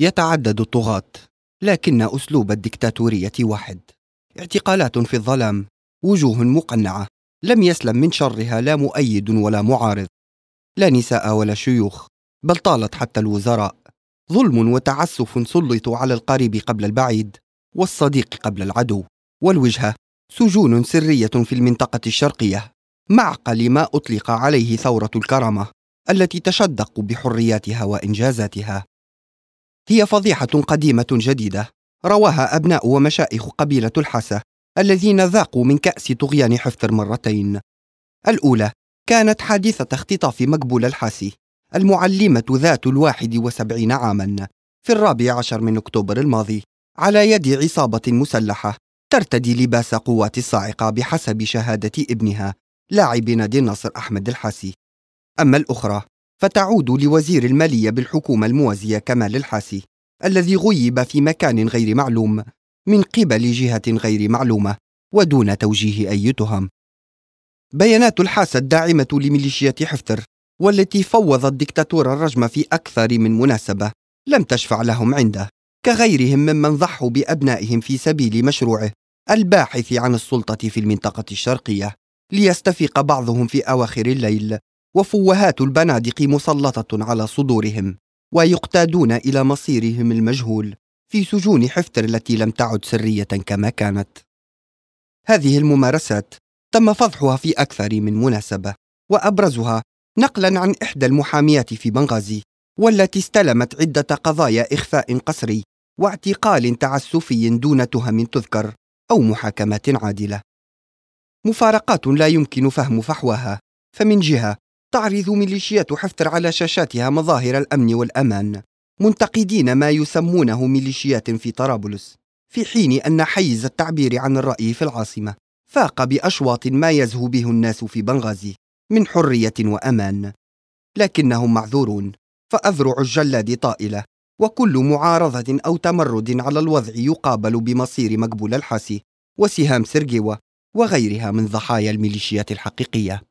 يتعدد الطغاة لكن أسلوب الدكتاتورية واحد. اعتقالات في الظلام وجوه مقنعة لم يسلم من شرها لا مؤيد ولا معارض. لا نساء ولا شيوخ بل طالت حتى الوزراء. ظلم وتعسف سلطوا على القريب قبل البعيد والصديق قبل العدو. والوجهة سجون سرية في المنطقة الشرقية معقل ما أطلق عليه ثورة الكرامة التي تشدق بحرياتها وإنجازاتها. هي فضيحة قديمة جديدة. رواها أبناء ومشائخ قبيلة الحسا الذين ذاقوا من كأس طغيان حفتر مرتين. الأولى كانت حادثة اختطاف مقبول الحاسي المعلمة ذات الواحد وسبعين عاما في الرابع عشر من أكتوبر الماضي على يد عصابة مسلحة ترتدي لباس قوات الصاعقة بحسب شهادة ابنها لاعب نادي النصر أحمد الحاسي. أما الأخرى فتعود لوزير المالية بالحكومة الموازية كمال الحاسي الذي غيب في مكان غير معلوم من قبل جهة غير معلومة ودون توجيه أي تهم. بيانات الحاسة الداعمة لميليشيات حفتر والتي فوضت دكتاتور الرجم في أكثر من مناسبة لم تشفع لهم عنده كغيرهم ممن ضحوا بأبنائهم في سبيل مشروعه الباحث عن السلطة في المنطقة الشرقية ليستفيق بعضهم في أواخر الليل. وفوهات البنادق مسلطة على صدورهم ويقتادون إلى مصيرهم المجهول في سجون حفتر التي لم تعد سرية كما كانت. هذه الممارسات تم فضحها في أكثر من مناسبة وأبرزها نقلا عن إحدى المحاميات في بنغازي والتي استلمت عدة قضايا إخفاء قسري واعتقال تعسفي دون تهم تذكر أو محاكمات عادلة. مفارقات لا يمكن فهم فحواها فمن جهة تعرض ميليشيات حفتر على شاشاتها مظاهر الأمن والأمان منتقدين ما يسمونه ميليشيات في طرابلس في حين أن حيز التعبير عن الرأي في العاصمة فاق بأشواط ما يزهو به الناس في بنغازي من حرية وأمان. لكنهم معذورون فأذرع الجلاد طائلة وكل معارضة أو تمرد على الوضع يقابل بمصير مقبول الحاسي وسهام سرجيوة وغيرها من ضحايا الميليشيات الحقيقية.